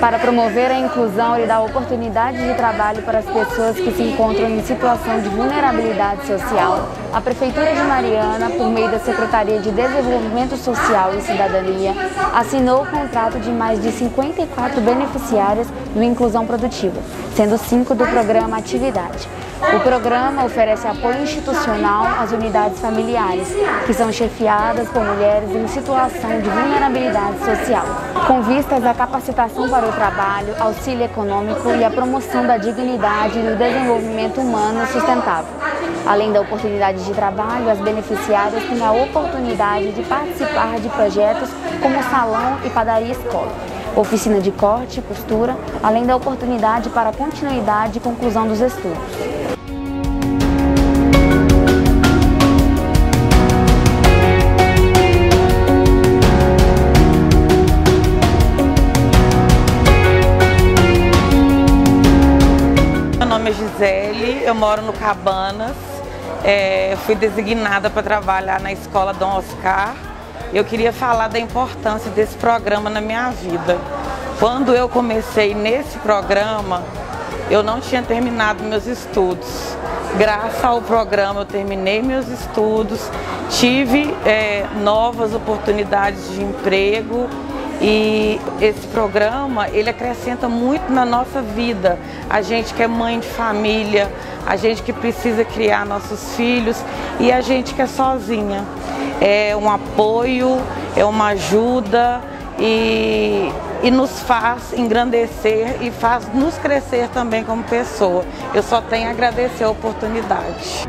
Para promover a inclusão e dar oportunidade de trabalho para as pessoas que se encontram em situação de vulnerabilidade social, a Prefeitura de Mariana, por meio da Secretaria de Desenvolvimento Social e Cidadania, assinou o contrato de mais de 54 beneficiários no Inclusão Produtiva, sendo cinco do programa Atividade. O programa oferece apoio institucional às unidades familiares, que são chefiadas por mulheres em situação de vulnerabilidade social, com vistas à capacitação para o trabalho, auxílio econômico e a promoção da dignidade e do desenvolvimento humano sustentável. Além da oportunidade de trabalho, as beneficiárias têm a oportunidade de participar de projetos como salão e padaria escola, oficina de corte e costura, além da oportunidade para continuidade e conclusão dos estudos. Meu nome é Gisele, eu moro no Cabanas, é, fui designada para trabalhar na escola Dom Oscar. Eu queria falar da importância desse programa na minha vida. Quando eu comecei nesse programa, eu não tinha terminado meus estudos. Graças ao programa eu terminei meus estudos, tive é, novas oportunidades de emprego e esse programa, ele acrescenta muito na nossa vida. A gente que é mãe de família, a gente que precisa criar nossos filhos e a gente que é sozinha. É um apoio, é uma ajuda e, e nos faz engrandecer e faz nos crescer também como pessoa. Eu só tenho a agradecer a oportunidade.